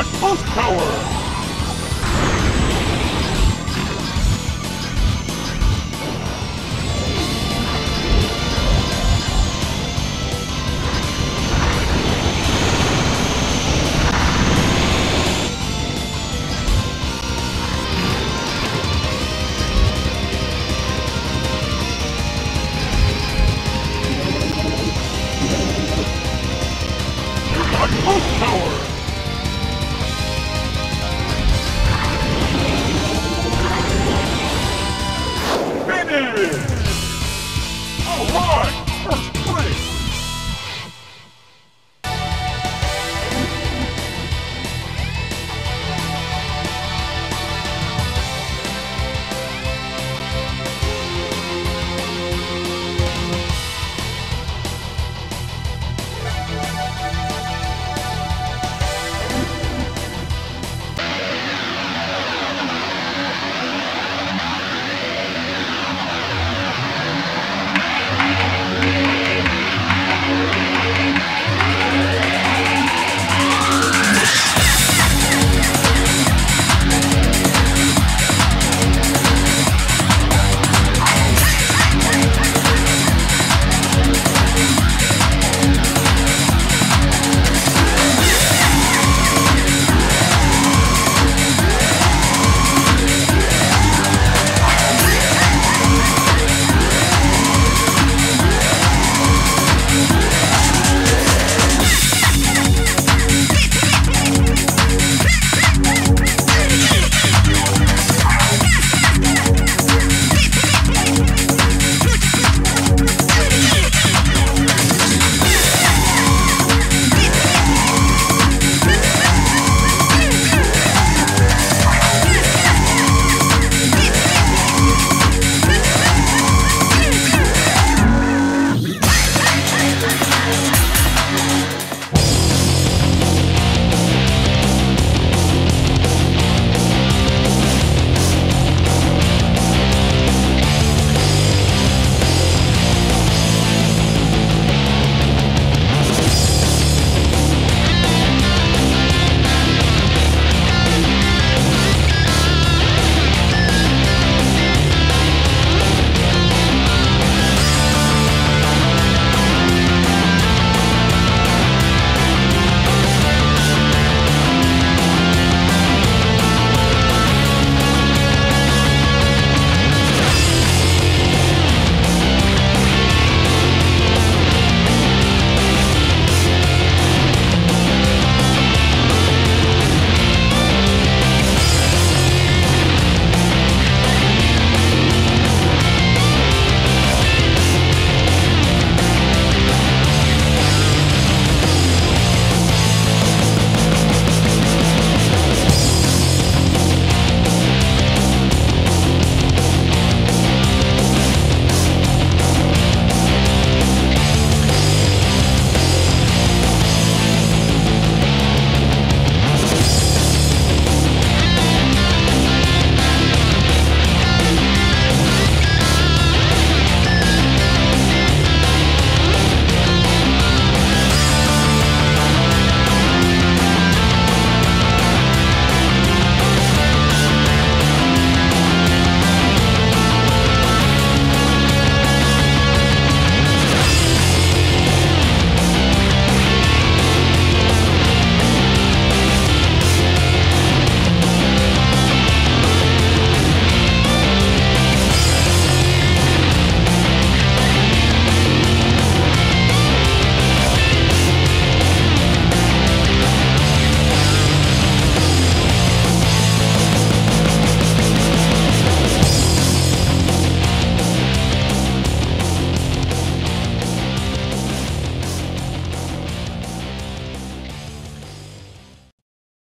Outpost Power! Alright, first place!